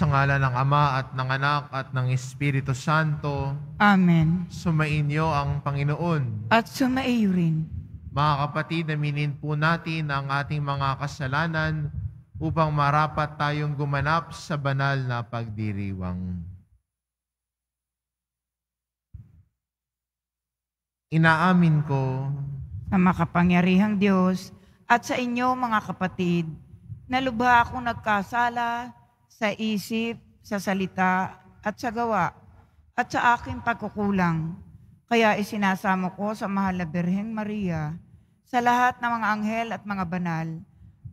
Sa ngala ng Ama at ng Anak at ng Espiritu Santo, Amen. sumainyo ang Panginoon. At sumaiyo rin. Mga kapatid, aminin po natin ang ating mga kasalanan upang marapat tayong gumanap sa banal na pagdiriwang. Inaamin ko Sa makapangyarihang Diyos at sa inyo mga kapatid, na lubha akong nagkasala sa isip, sa salita at sa gawa at sa aking pagkukulang. Kaya isinasamo ko sa mahal na Birheng Maria, sa lahat ng mga anghel at mga banal,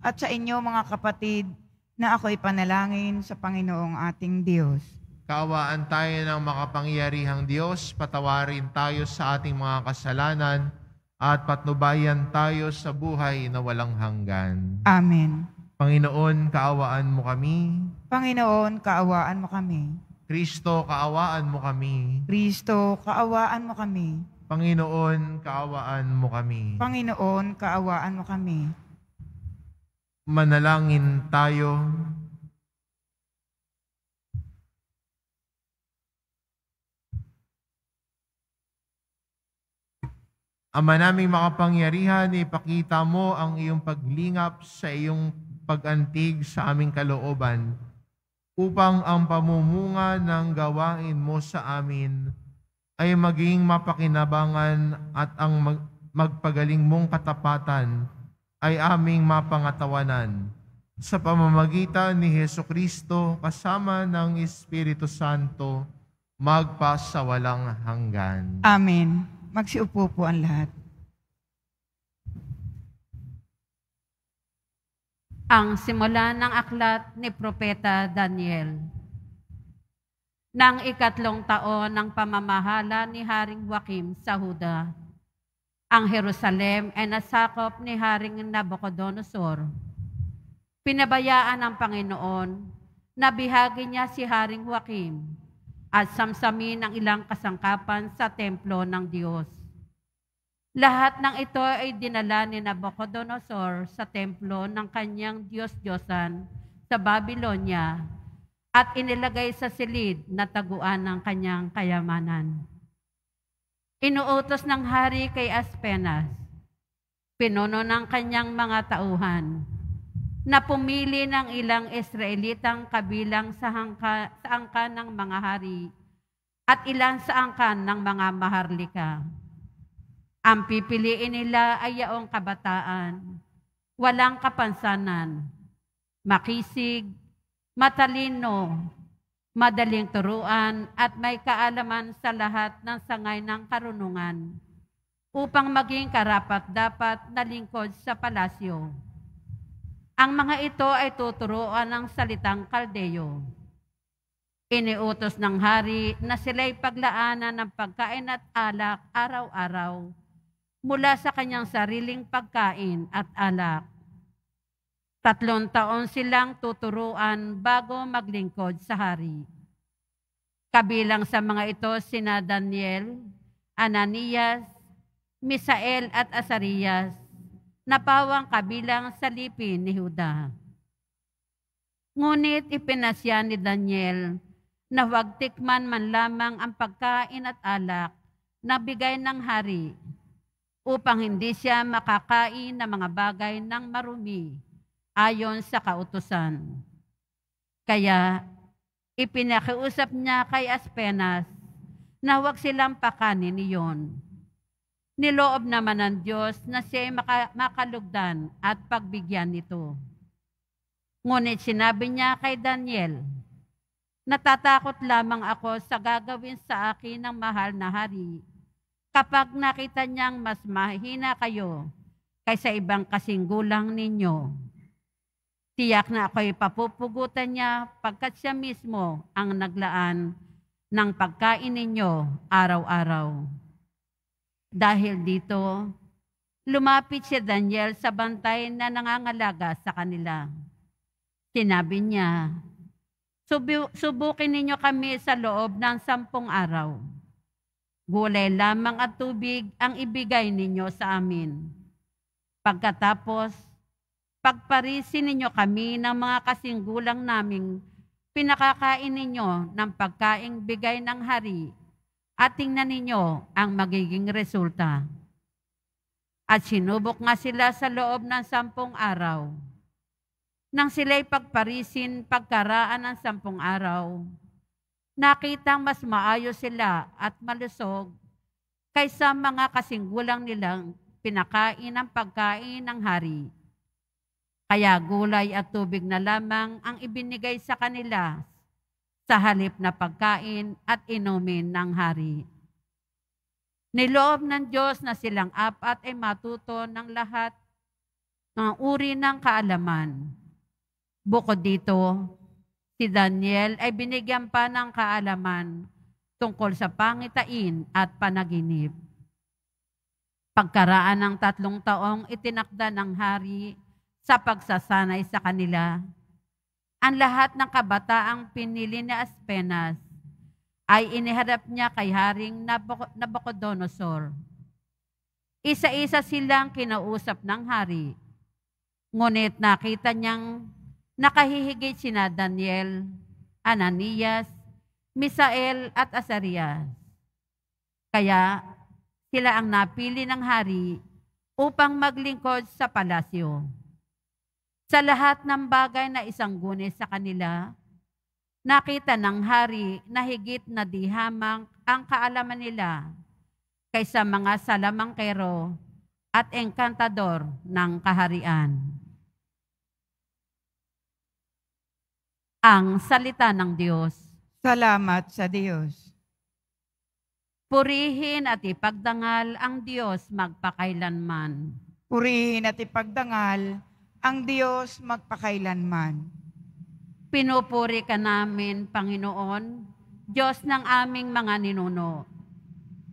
at sa inyo mga kapatid, na ako'y panalangin sa Panginoong ating Diyos. Kaawaan tayo ng makapangyarihang Diyos, patawarin tayo sa ating mga kasalanan, at patnubayan tayo sa buhay na walang hanggan. Amen. Panginoon, kaawaan mo kami. Panginoon, kaawaan mo kami. Kristo, kaawaan mo kami. Kristo, kaawaan mo kami. Panginoon, kaawaan mo kami. Panginoon, kaawaan mo kami. Manalangin tayo. Ama naming makapangyarihan, ipakita mo ang iyong paglingap sa iyong pagantig sa aming kalooban upang ang pamumunga ng gawain mo sa amin ay maging mapakinabangan at ang mag- magpagaling mong katapatan ay aming mapangatawanan sa pamamagitan ni Heso Kristo kasama ng Espiritu Santo magpa sa walang hanggan. Amen. Magsiupo po ang lahat. Ang simula ng aklat ni Propeta Daniel. Nang ikatlong taon ng pamamahala ni Haring Joachim sa Huda, ang Jerusalem ay nasakop ni Haring Nabucodonosor. Pinabayaan ng Panginoon na bihagi niya si Haring Joachim at samsamin ang ilang kasangkapan sa templo ng Diyos. Lahat ng ito ay dinala ni Nabucodonosor sa templo ng kanyang Diyos-Diyosan sa Babylonia at inilagay sa silid na taguan ng kanyang kayamanan. Inuutos ng hari kay Aspenas, pinuno ng kanyang mga tauhan, na pumili ng ilang Israelitang kabilang sa, hangka, sa angkan ng mga hari at ilan sa angkan ng mga maharlika. Ang pipiliin nila ay yaong kabataan, walang kapansanan, makisig, matalino, madaling turuan at may kaalaman sa lahat ng sangay ng karunungan upang maging karapat-dapat na lingkod sa palasyo. Ang mga ito ay tuturuan ng salitang kaldeyo. Iniutos ng hari na sila'y paglaanan ng pagkain at alak araw-araw mula sa kanyang sariling pagkain at alak. Tatlong taon silang tuturuan bago maglingkod sa hari. Kabilang sa mga ito sina Daniel, Ananias, Misael at Asarias, na pawang kabilang sa lipin ni Huda. Ngunit ipinasya ni Daniel na huwag tikman man lamang ang pagkain at alak na bigay ng hari upang hindi siya makakain ng mga bagay ng marumi ayon sa kautusan. Kaya ipinakiusap niya kay Aspenas na huwag silang pakanin niyon. Niloob naman ng Diyos na siya maka- makalugdan at pagbigyan nito. Ngunit sinabi niya kay Daniel, Natatakot lamang ako sa gagawin sa akin ng mahal na hari kapag nakita niyang mas mahina kayo kaysa ibang kasinggulang ninyo. Tiyak na ako'y papupugutan niya pagkat siya mismo ang naglaan ng pagkain ninyo araw-araw. Dahil dito, lumapit si Daniel sa bantay na nangangalaga sa kanila. Sinabi niya, "Subu- Subukin ninyo kami sa loob ng sampung araw. Gulay lamang at tubig ang ibigay ninyo sa amin. Pagkatapos, pagparisin ninyo kami ng mga kasinggulang naming pinakakain ninyo ng pagkaing bigay ng hari at tingnan ninyo ang magiging resulta. At sinubok nga sila sa loob ng sampung araw. Nang sila'y pagparisin pagkaraan ng sampung araw, nakitang mas maayos sila at malusog kaysa mga kasinggulang nilang pinakain ng pagkain ng hari. Kaya gulay at tubig na lamang ang ibinigay sa kanila sa halip na pagkain at inumin ng hari. Niloob ng Diyos na silang apat ay matuto ng lahat ng uri ng kaalaman. Bukod dito, si Daniel ay binigyan pa ng kaalaman tungkol sa pangitain at panaginip. Pagkaraan ng tatlong taong itinakda ng hari sa pagsasanay sa kanila, ang lahat ng kabataang pinili ni Aspenas ay iniharap niya kay Haring Nabuc- Nabucodonosor. Isa-isa silang kinausap ng hari. Ngunit nakita niyang nakahihigit sina Daniel, Ananias, Misael at Asarias. Kaya sila ang napili ng hari upang maglingkod sa palasyo. Sa lahat ng bagay na isang guni sa kanila, nakita ng hari na higit na di hamang ang kaalaman nila kaysa mga salamangkero at engkantador ng kaharian. Ang salita ng Diyos. Salamat sa Diyos. Purihin at ipagdangal ang Diyos magpakailanman. Purihin at ipagdangal ang Diyos magpakailanman. Pinupuri ka namin, Panginoon, Diyos ng aming mga ninuno.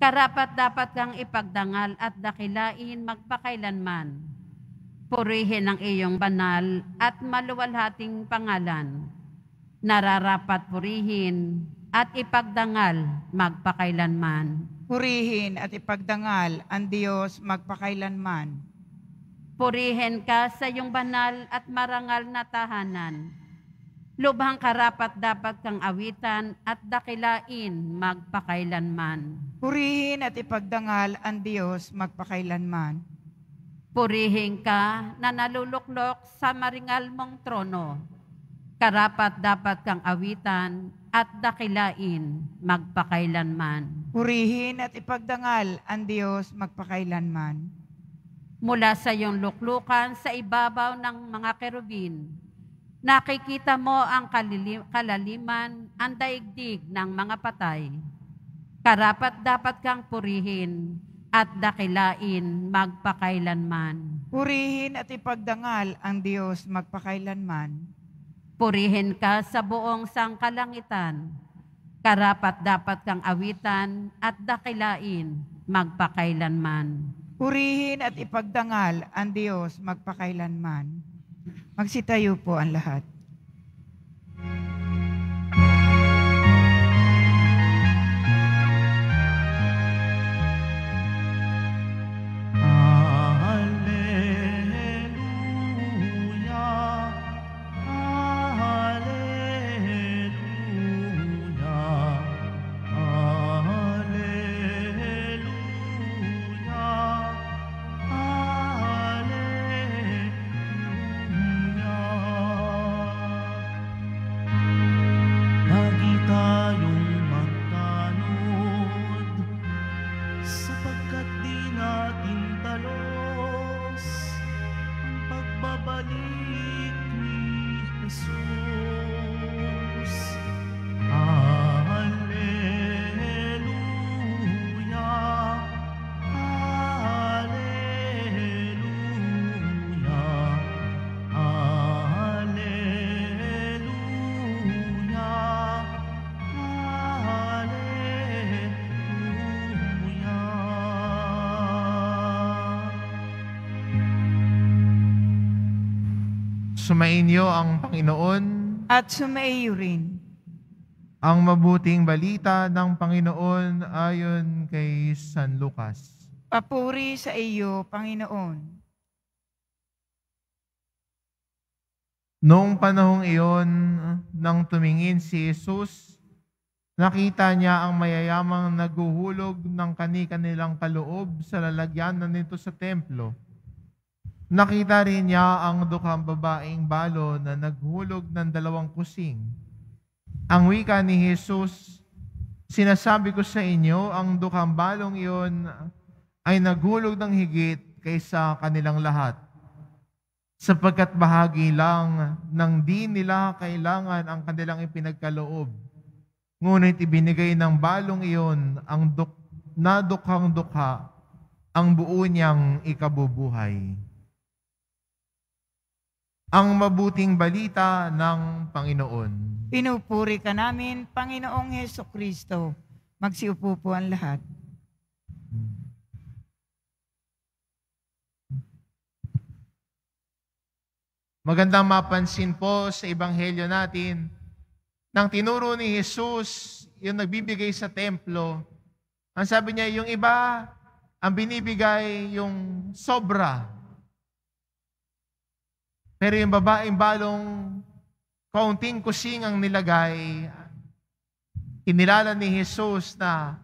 Karapat dapat kang ipagdangal at dakilain magpakailanman. Purihin ang iyong banal at maluwalhating pangalan. Nararapat purihin at ipagdangal magpakailanman. Purihin at ipagdangal ang Diyos magpakailanman. Purihin ka sa iyong banal at marangal na tahanan. Lubhang karapat dapat kang awitan at dakilain magpakailanman. Purihin at ipagdangal ang Diyos magpakailanman. Purihin ka na naluluklok sa maringal mong trono. Karapat dapat kang awitan at dakilain magpakailanman. Purihin at ipagdangal ang Diyos magpakailanman. Mula sa iyong luklukan sa ibabaw ng mga kerubin, nakikita mo ang kalaliman, ang daigdig ng mga patay. Karapat dapat kang purihin at dakilain magpakailanman. Purihin at ipagdangal ang Diyos magpakailanman. Purihin ka sa buong sangkalangitan. Karapat dapat kang awitan at dakilain magpakailanman. Purihin at ipagdangal ang Diyos magpakailanman. Magsitayo po ang lahat. Sumainyo ang Panginoon, At sumaiyo rin. ang mabuting balita ng Panginoon ayon kay San Lucas. Papuri sa iyo, Panginoon. Noong panahong iyon, nang tumingin si Jesus, nakita niya ang mayayamang naguhulog ng kani-kanilang kaloob sa lalagyanan nito sa templo. Nakita rin niya ang dukhang babaeng balo na naghulog ng dalawang kusing. Ang wika ni Jesus, sinasabi ko sa inyo, ang dukhang balong iyon ay naghulog ng higit kaysa kanilang lahat sapagkat bahagi lang ng di nila kailangan ang kanilang ipinagkaloob. Ngunit ibinigay ng balong iyon ang duk na dukhang dukha ang buo niyang ikabubuhay. Ang mabuting balita ng Panginoon. Pinupuri ka namin, Panginoong Heso Kristo. Magsiupo po ang lahat. Magandang mapansin po sa Ebanghelyo natin, nang tinuro ni Jesus yung nagbibigay sa templo, ang sabi niya, yung iba, ang binibigay yung sobra. Pero yung babaeng balong kaunting kusing ang nilagay, inilala ni Jesus na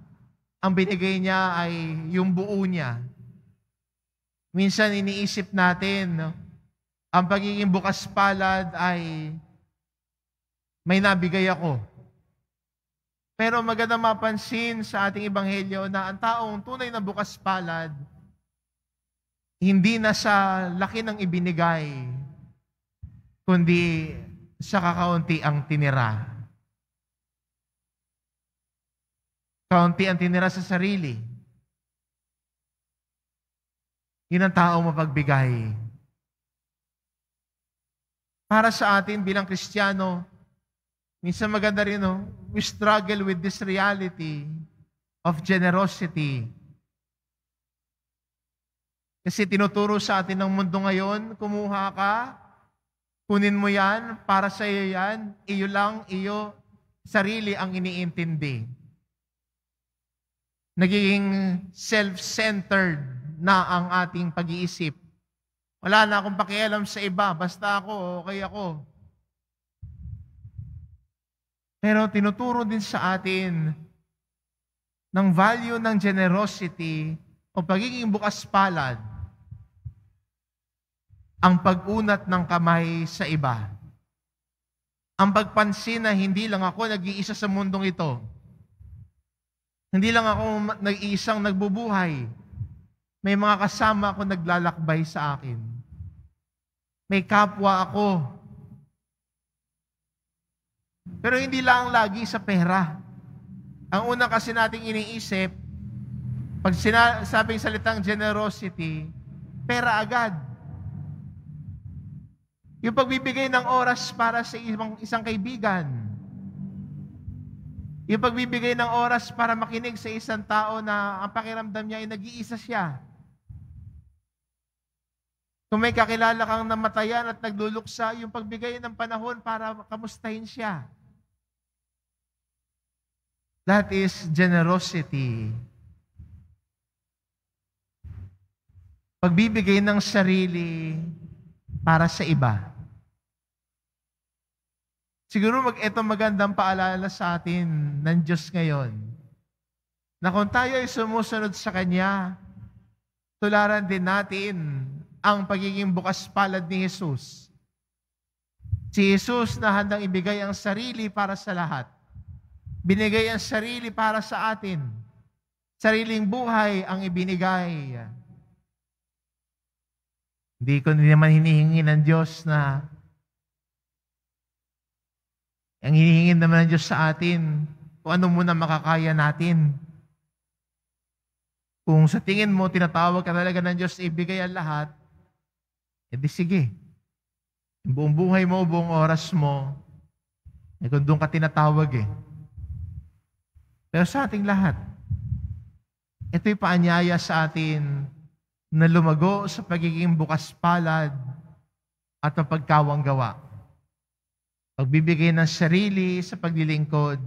ang binigay niya ay yung buo niya. Minsan iniisip natin, no, ang pagiging bukas palad ay may nabigay ako. Pero maganda mapansin sa ating ebanghelyo na ang taong tunay na bukas palad, hindi na sa laki ng ibinigay, kundi sa kakaunti ang tinira. Kaunti ang tinira sa sarili. Yun ang tao mapagbigay. Para sa atin bilang Kristiyano, minsan maganda rin, no? we struggle with this reality of generosity. Kasi tinuturo sa atin ng mundo ngayon, kumuha ka, kunin mo yan, para sa iyo yan, iyo lang, iyo, sarili ang iniintindi. Nagiging self-centered na ang ating pag-iisip. Wala na akong pakialam sa iba, basta ako, okay ako. Pero tinuturo din sa atin ng value ng generosity o pagiging bukas palad ang pag-unat ng kamay sa iba. Ang pagpansin na hindi lang ako nag-iisa sa mundong ito. Hindi lang ako nag-iisang nagbubuhay. May mga kasama ako naglalakbay sa akin. May kapwa ako. Pero hindi lang lagi sa pera. Ang una kasi nating iniisip, pag sinasabing salitang generosity, pera agad. Yung pagbibigay ng oras para sa isang, isang kaibigan. Yung pagbibigay ng oras para makinig sa isang tao na ang pakiramdam niya ay nag-iisa siya. Kung may kakilala kang namatayan at nagluluksa, yung pagbigay ng panahon para kamustahin siya. That is generosity. Pagbibigay ng sarili para sa iba. Siguro mag ito magandang paalala sa atin ng Diyos ngayon na kung tayo ay sumusunod sa Kanya, tularan din natin ang pagiging bukas palad ni Jesus. Si Jesus na handang ibigay ang sarili para sa lahat. Binigay ang sarili para sa atin. Sariling buhay ang ibinigay. Hindi ko naman hinihingi ng Diyos na ang hinihingi naman ng Diyos sa atin kung ano muna makakaya natin. Kung sa tingin mo, tinatawag ka talaga ng Diyos ibigay ang lahat, edi sige. Yung buong buhay mo, buong oras mo, eh kung doon ka tinatawag eh. Pero sa ating lahat, ito'y paanyaya sa atin na lumago sa pagiging bukas palad at mapagkawang gawa. Pagbibigay ng sarili sa paglilingkod,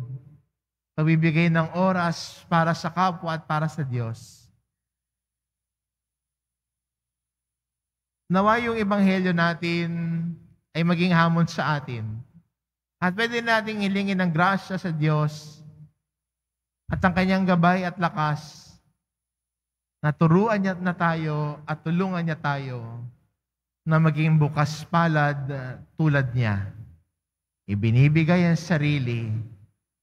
pagbibigay ng oras para sa kapwa at para sa Diyos. Nawa yung ebanghelyo natin ay maging hamon sa atin. At pwede nating hilingin ng grasya sa Diyos at ang kanyang gabay at lakas na turuan niya na tayo at tulungan niya tayo na maging bukas palad uh, tulad niya. Ibinibigay ang sarili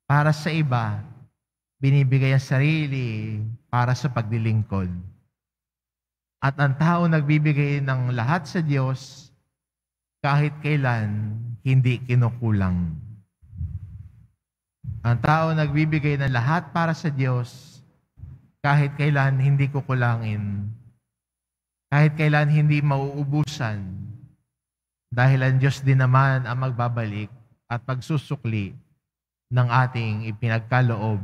para sa iba, binibigay ang sarili para sa paglilingkod. At ang tao nagbibigay ng lahat sa Diyos, kahit kailan hindi kinukulang. Ang tao nagbibigay ng lahat para sa Diyos, kahit kailan hindi kukulangin. Kahit kailan hindi mauubusan. Dahil ang Diyos din naman ang magbabalik at pagsusukli ng ating ipinagkaloob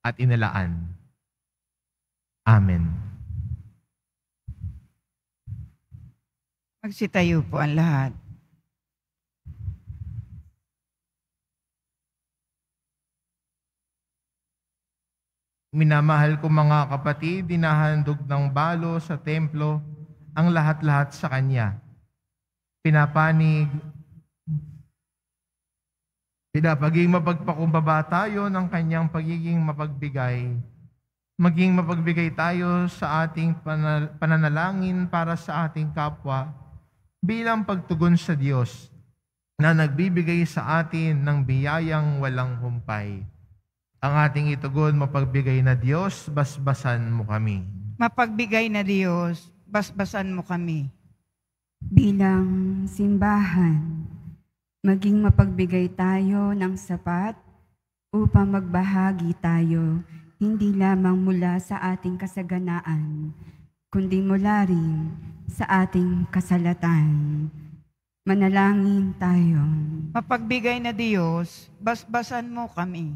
at inilaan. Amen. Magsitayo po ang lahat. Minamahal ko mga kapatid, dinahandog ng balo sa templo ang lahat-lahat sa Kanya. Pinapanig, pinapaging mapagpakumbaba tayo ng Kanyang pagiging mapagbigay. Maging mapagbigay tayo sa ating pananalangin para sa ating kapwa bilang pagtugon sa Diyos na nagbibigay sa atin ng biyayang walang humpay. Ang ating itugon, mapagbigay na Diyos, basbasan mo kami. Mapagbigay na Diyos, basbasan mo kami. Bilang simbahan, maging mapagbigay tayo ng sapat upang magbahagi tayo hindi lamang mula sa ating kasaganaan, kundi mula rin sa ating kasalatan. Manalangin tayo. Mapagbigay na Diyos, basbasan mo kami.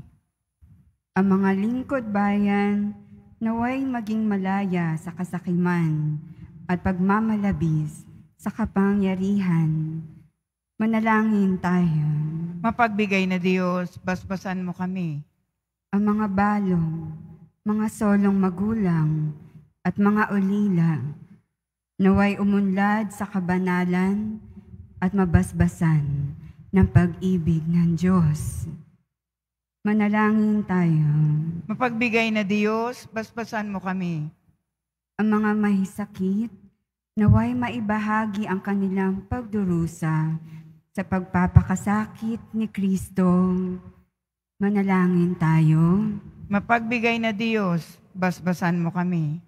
Ang mga lingkod bayan naway maging malaya sa kasakiman at pagmamalabis sa kapangyarihan. Manalangin tayo. Mapagbigay na Diyos, basbasan mo kami. Ang mga balong, mga solong magulang at mga ulila naway umunlad sa kabanalan at mabasbasan ng pag-ibig ng Diyos. Manalangin tayo. Mapagbigay na Diyos, basbasan mo kami. Ang mga mahisakit, naway maibahagi ang kanilang pagdurusa sa pagpapakasakit ni Kristo. Manalangin tayo. Mapagbigay na Diyos, basbasan mo kami.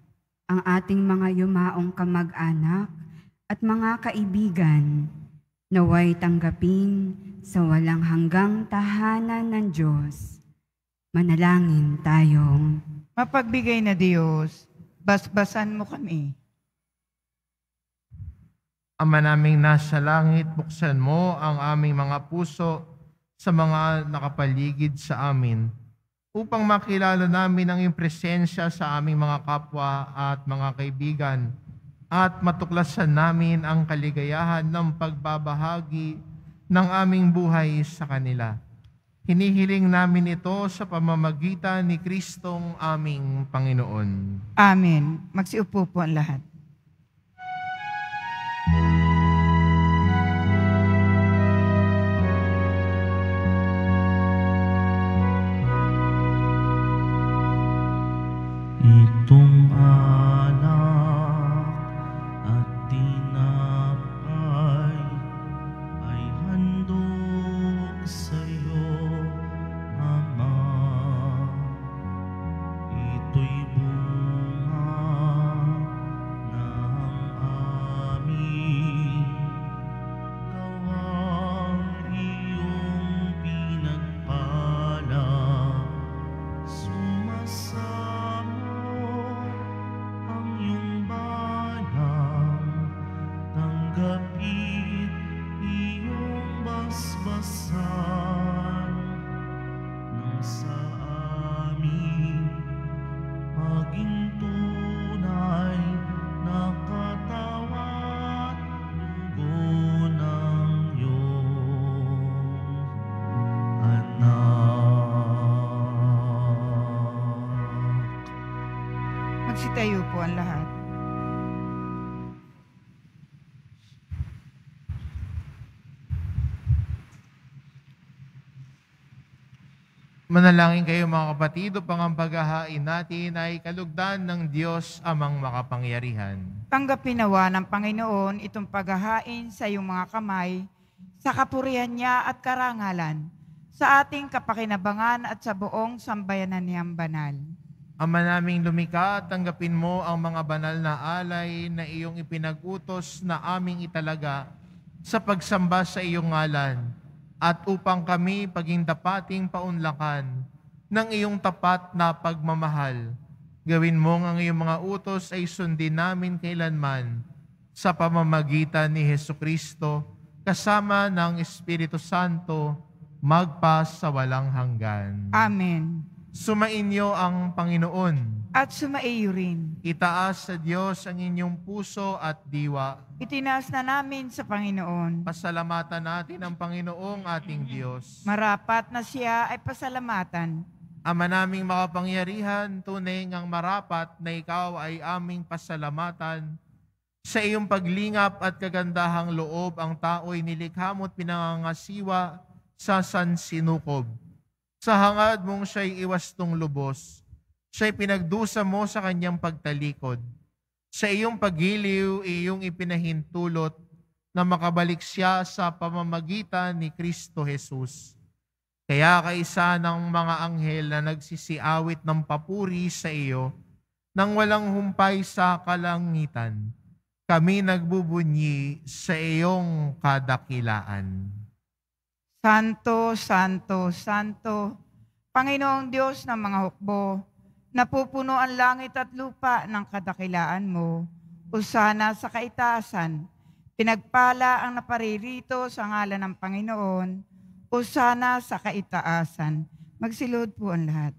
Ang ating mga yumaong kamag-anak at mga kaibigan, naway tanggapin sa walang hanggang tahanan ng Diyos. Manalangin tayo. Mapagbigay na Diyos, basbasan mo kami. Ama naming nasa langit, buksan mo ang aming mga puso sa mga nakapaligid sa amin upang makilala namin ang iyong presensya sa aming mga kapwa at mga kaibigan at matuklasan namin ang kaligayahan ng pagbabahagi ng aming buhay sa kanila. Hinihiling namin ito sa pamamagitan ni Kristong aming Panginoon. Amen. Magsiupo po ang lahat. Itong Manalangin kayo mga kapatid upang ang paghahain natin ay kalugdan ng Diyos amang makapangyarihan. Tanggapin nawa ng Panginoon itong paghahain sa iyong mga kamay, sa kapurihan niya at karangalan, sa ating kapakinabangan at sa buong sambayanan niyang banal. Ama naming lumika, tanggapin mo ang mga banal na alay na iyong ipinag-utos na aming italaga sa pagsamba sa iyong ngalan at upang kami paging dapating paunlakan ng iyong tapat na pagmamahal. Gawin mo ang iyong mga utos ay sundin namin kailanman sa pamamagitan ni Heso Kristo kasama ng Espiritu Santo magpa sa walang hanggan. Amen. Sumainyo ang Panginoon. At sumaiyo rin. Itaas sa Diyos ang inyong puso at diwa. Itinaas na namin sa Panginoon. Pasalamatan natin ang Panginoong ating Diyos. Marapat na siya ay pasalamatan. Ama naming makapangyarihan, tunay ngang marapat na ikaw ay aming pasalamatan. Sa iyong paglingap at kagandahang loob, ang tao'y nilikha mo't pinangangasiwa sa sansinukob. Sa hangad mong siya'y iwastong lubos, siya'y pinagdusa mo sa kanyang pagtalikod. Sa iyong pagiliw, iyong ipinahintulot na makabalik siya sa pamamagitan ni Kristo Jesus. Kaya kaisa ng mga anghel na nagsisiawit ng papuri sa iyo, nang walang humpay sa kalangitan, kami nagbubunyi sa iyong kadakilaan. Santo, Santo, Santo, Panginoong Diyos ng mga hukbo, napupuno ang langit at lupa ng kadakilaan mo. Usana sa kaitaasan, pinagpala ang naparirito sa ngalan ng Panginoon. Usana sa kaitaasan. Magsilod po ang lahat.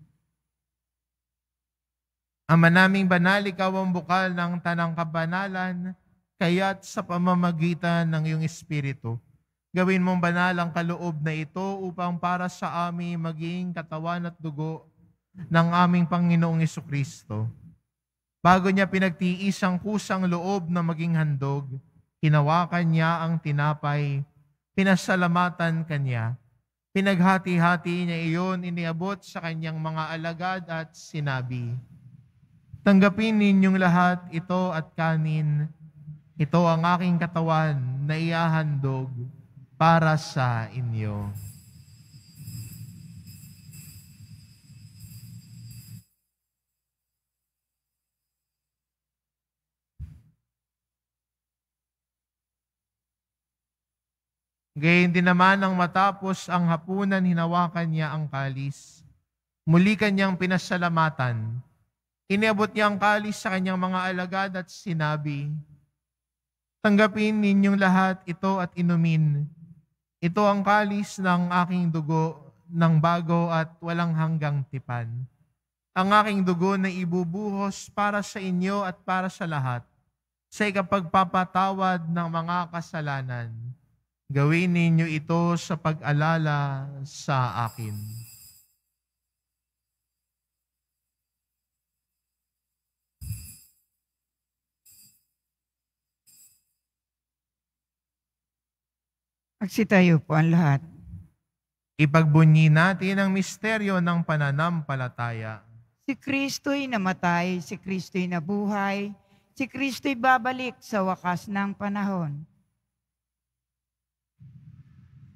Ama naming banal, ikaw ang bukal ng tanang kabanalan, kaya't sa pamamagitan ng iyong Espiritu, Gawin mong banal ang kaloob na ito upang para sa amin maging katawan at dugo ng aming Panginoong Kristo. Bago niya pinagtiis ang kusang loob na maging handog, hinawakan niya ang tinapay, pinasalamatan kanya, pinaghati-hati niya iyon, iniabot sa kanyang mga alagad at sinabi, Tanggapin ninyong lahat ito at kanin, ito ang aking katawan na iahandog para sa inyo. Gayun din naman ang matapos ang hapunan, hinawakan niya ang kalis. Muli kanyang pinasalamatan. Iniabot niya ang kalis sa kanyang mga alagad at sinabi, Tanggapin ninyong lahat ito at inumin. Ito ang kalis ng aking dugo ng bago at walang hanggang tipan. Ang aking dugo na ibubuhos para sa inyo at para sa lahat sa ikapagpapatawad ng mga kasalanan. Gawin ninyo ito sa pag-alala sa akin. Magsitayo po ang lahat. Ipagbunyi natin ang misteryo ng pananampalataya. Si Kristo'y namatay, si Kristo'y nabuhay, si Kristo'y babalik sa wakas ng panahon.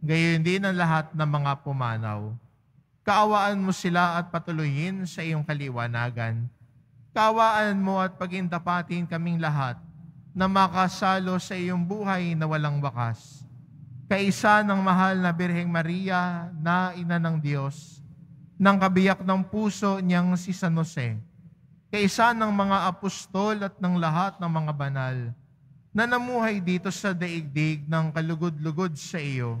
Gayon din ang lahat ng mga pumanaw. Kaawaan mo sila at patuloyin sa iyong kaliwanagan. Kaawaan mo at pagintapatin kaming lahat na makasalo sa iyong buhay na walang wakas. Kaisa ng mahal na Birheng Maria na ina ng Diyos, ng kabiyak ng puso niyang si San Jose, kaisa ng mga apostol at ng lahat ng mga banal, na namuhay dito sa daigdig ng kalugod-lugod sa iyo,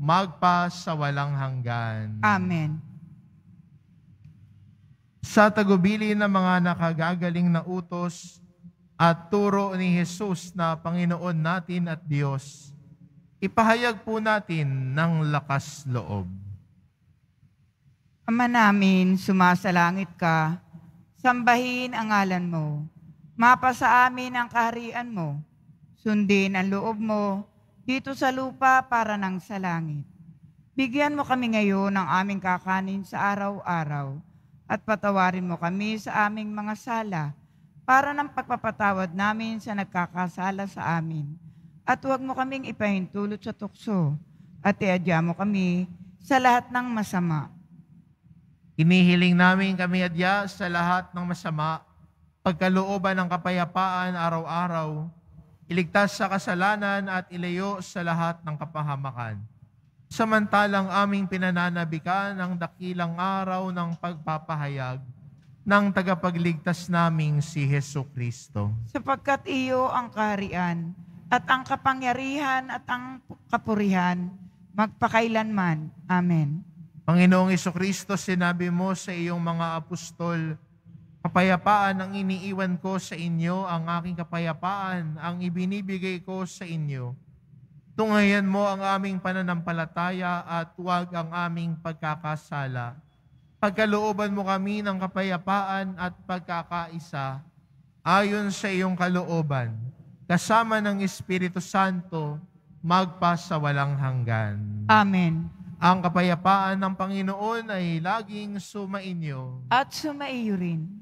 magpa sa walang hanggan. Amen. Sa tagubili ng mga nakagagaling na utos at turo ni Jesus na Panginoon natin at Diyos, ipahayag po natin ng lakas loob. Ama namin, sumasalangit ka, sambahin ang ngalan mo. Mapa sa amin ang kaharian mo. Sundin ang loob mo dito sa lupa para ng sa langit. Bigyan mo kami ngayon ng aming kakanin sa araw-araw at patawarin mo kami sa aming mga sala para ng pagpapatawad namin sa nagkakasala sa amin. At huwag mo kaming ipahintulot sa tukso at iadya mo kami sa lahat ng masama. Inihiling namin kami adya sa lahat ng masama, pagkalooban ng kapayapaan araw-araw, iligtas sa kasalanan at ilayo sa lahat ng kapahamakan. Samantalang aming pinananabikan ang dakilang araw ng pagpapahayag ng tagapagligtas naming si Heso Kristo. sapagkat iyo ang kaharian at ang kapangyarihan at ang kapurihan magpakailanman. Amen. Panginoong Kristo, sinabi mo sa iyong mga apostol, Kapayapaan ang iniiwan ko sa inyo, ang aking kapayapaan ang ibinibigay ko sa inyo. Tunghayan mo ang aming pananampalataya at huwag ang aming pagkakasala. Pagkalooban mo kami ng kapayapaan at pagkakaisa, ayon sa iyong kalooban, kasama ng Espiritu Santo, magpa sa walang hanggan. Amen. Ang kapayapaan ng Panginoon ay laging sumainyo. At sumaiyo rin.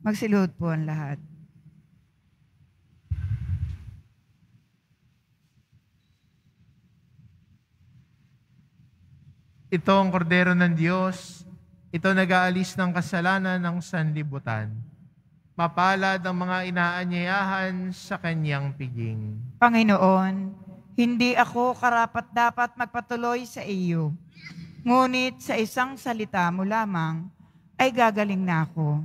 Magsiluhod po ang lahat. Ito ang kordero ng Diyos. Ito nag-aalis ng kasalanan ng sanlibutan. Mapalad ang mga inaanyayahan sa kanyang piging. Panginoon, hindi ako karapat dapat magpatuloy sa iyo. Ngunit sa isang salita mo lamang ay gagaling na ako.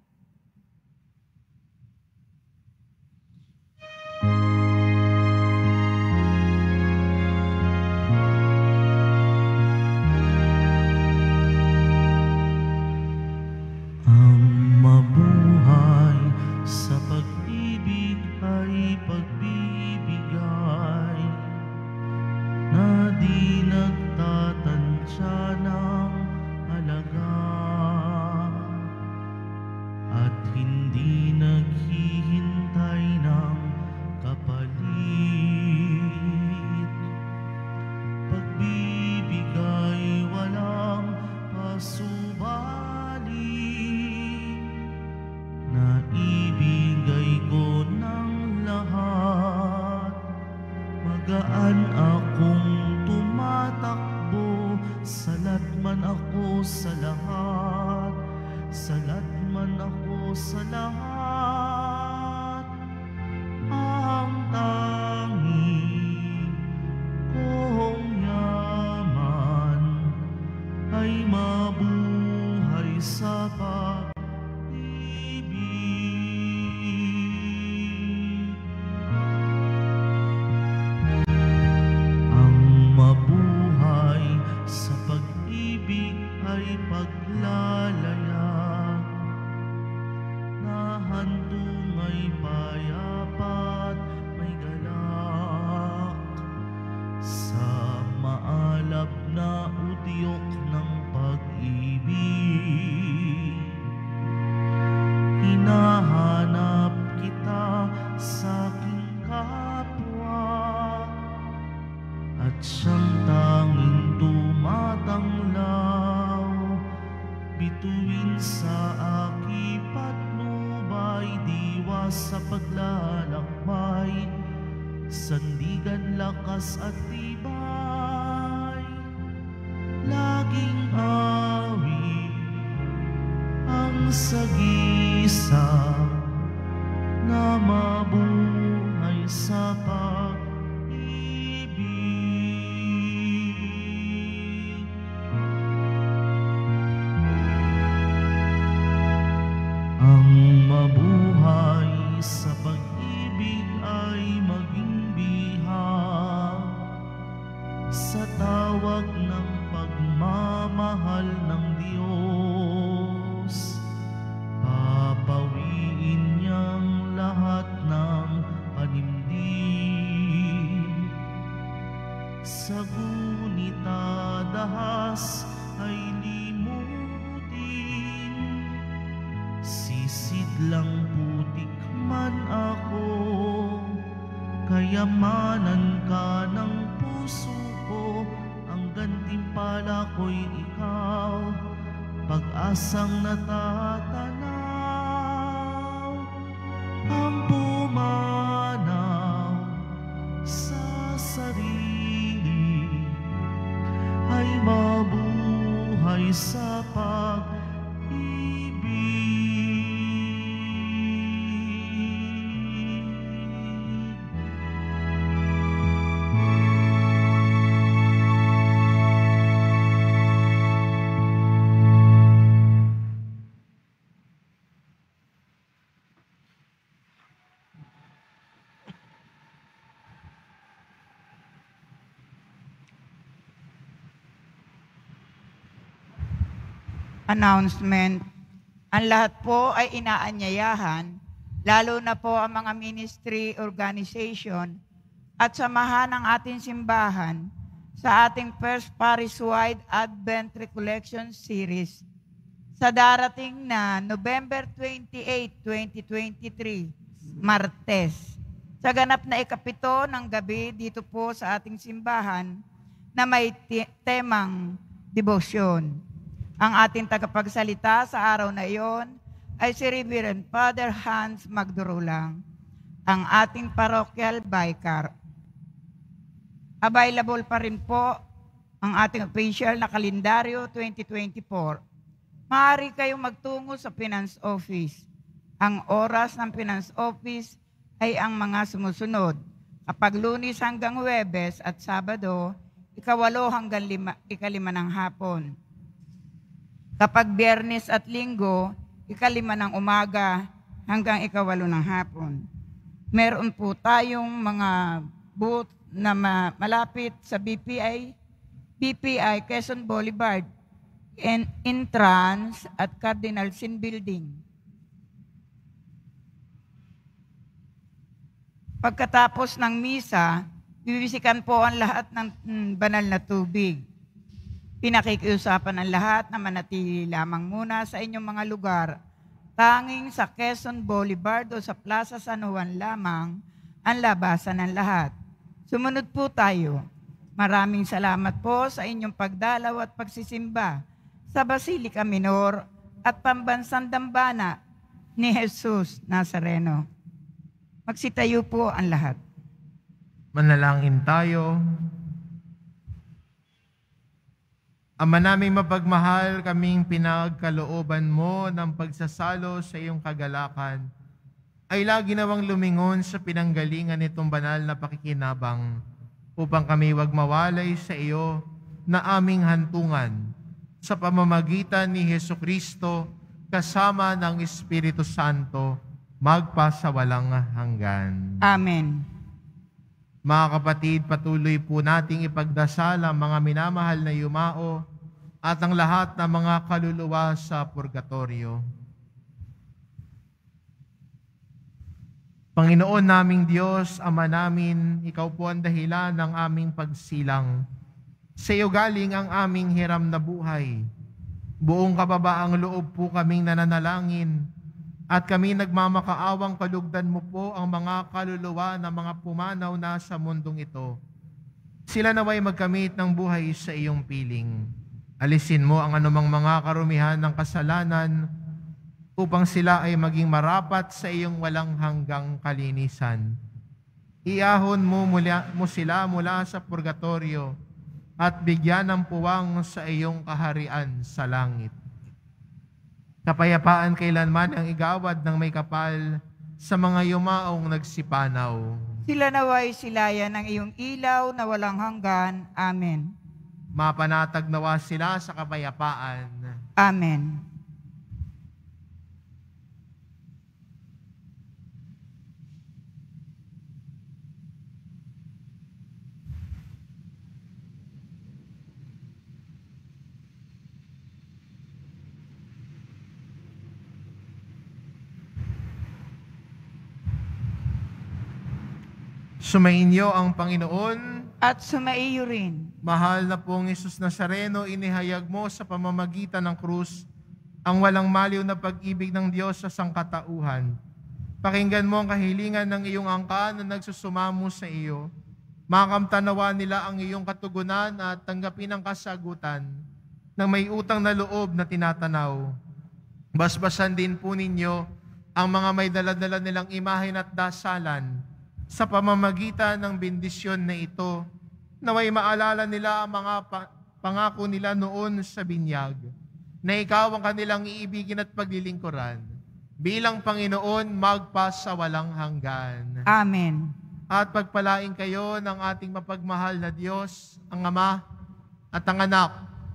Sandigan lakas at tibay kayamanan ka ng puso ko, ang gantimpala ko'y ikaw, pag-asang natatanaw, ang pumanaw sa sarili ay mabuhay sa pag-ibig. Announcement. Ang lahat po ay inaanyayahan, lalo na po ang mga ministry organization at samahan ng ating simbahan sa ating First Parish-wide Advent Recollection Series sa darating na November 28, 2023, Martes. Sa ganap na ikapito ng gabi dito po sa ating simbahan na may temang debosyon. Ang ating tagapagsalita sa araw na iyon ay si Reverend Father Hans Magdurulang, ang ating parochial vicar. Available pa rin po ang ating official na kalendaryo 2024. Maaari kayong magtungo sa Finance Office. Ang oras ng Finance Office ay ang mga sumusunod. Kapag lunis hanggang Huwebes at Sabado, ikawalo hanggang lima, ikalima ng hapon. Kapag biyernes at linggo, ikalima ng umaga hanggang ikawalo ng hapon. Meron po tayong mga booth na ma- malapit sa BPI, BPI Quezon Boulevard, and Intrans at Cardinal Sin Building. Pagkatapos ng misa, bibisikan po ang lahat ng mm, banal na tubig. Pinakikiusapan ang lahat na manatili lamang muna sa inyong mga lugar. Tanging sa Quezon Boulevard o sa Plaza San Juan lamang ang labasan ng lahat. Sumunod po tayo. Maraming salamat po sa inyong pagdalaw at pagsisimba sa Basilica Minor at Pambansang Dambana ni Jesus Nazareno. Magsitayo po ang lahat. Manalangin tayo. Ama naming mapagmahal, kaming pinagkalooban mo ng pagsasalo sa iyong kagalakan ay lagi nawang lumingon sa pinanggalingan nitong banal na pakikinabang upang kami wag mawalay sa iyo na aming hantungan sa pamamagitan ni Heso Kristo kasama ng Espiritu Santo magpasawalang hanggan. Amen. Mga kapatid, patuloy po nating ipagdasal ang mga minamahal na yumao at ang lahat ng mga kaluluwa sa purgatorio. Panginoon naming Diyos, Ama namin, Ikaw po ang dahilan ng aming pagsilang. Sa iyo galing ang aming hiram na buhay. Buong kababaang loob po kaming nananalangin at kami nagmamakaawang kalugdan mo po ang mga kaluluwa ng mga pumanaw na sa mundong ito. Sila naway magkamit ng buhay sa iyong piling. Alisin mo ang anumang mga karumihan ng kasalanan upang sila ay maging marapat sa iyong walang hanggang kalinisan. Iahon mo, mula, mo sila mula sa purgatorio at bigyan ng puwang sa iyong kaharian sa langit. Kapayapaan kailanman ang igawad ng may kapal sa mga yumaong nagsipanaw. Sila naway silayan ng iyong ilaw na walang hanggan. Amen. Mapanatag nawa sila sa kapayapaan. Amen. Sumainyo ang Panginoon, At sumaiyo rin. Mahal na pong Isus Nazareno, inihayag mo sa pamamagitan ng krus ang walang maliw na pag-ibig ng Diyos sa sangkatauhan. Pakinggan mo ang kahilingan ng iyong angka na nagsusumamo sa iyo. Makamtanawa nila ang iyong katugunan at tanggapin ang kasagutan ng may utang na loob na tinatanaw. Basbasan din po ninyo ang mga may daladala nilang imahen at dasalan sa pamamagitan ng bendisyon na ito, naway maalala nila ang mga pa- pangako nila noon sa binyag, na ikaw ang kanilang iibigin at paglilingkuran, bilang Panginoon magpa sa walang hanggan. Amen. At pagpalain kayo ng ating mapagmahal na Diyos, ang Ama at ang Anak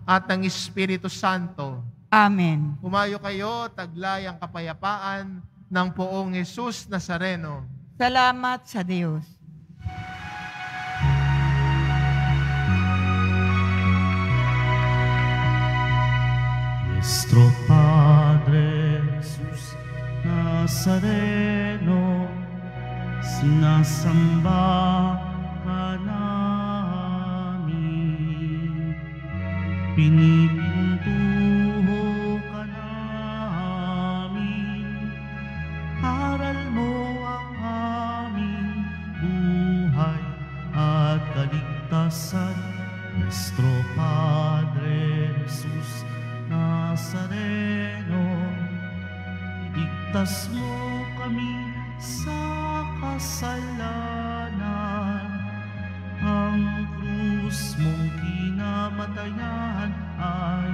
at ang Espiritu Santo. Amen. Humayo kayo, taglay ang kapayapaan ng poong Jesus Nazareno. Salamat sa Diyos. Nuestro Padre Jesús Nazareno, sinasamba ka namin. Pinipintuho ka. Aral mo ang aming buhay at kaligtasan. Kasalanan. Ang krus mong kinamatayan ay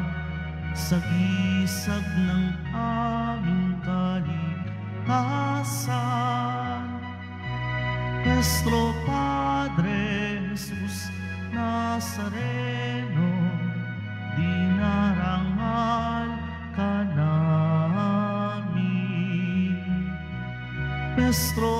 sagisag ng aming kaligtasan. Nuestro Padre Jesus Nazareno, dinarangal ka namin. Nuestro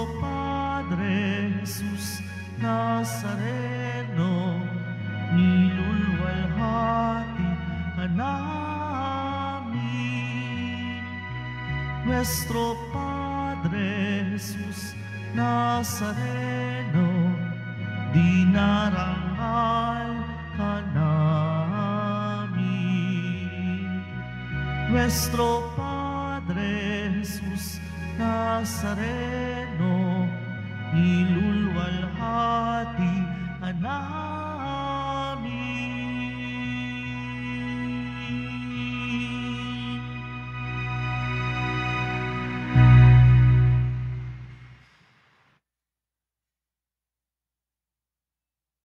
Nazareno, dinarangal ka namin. Nuestro Padre Jesus Nazareno,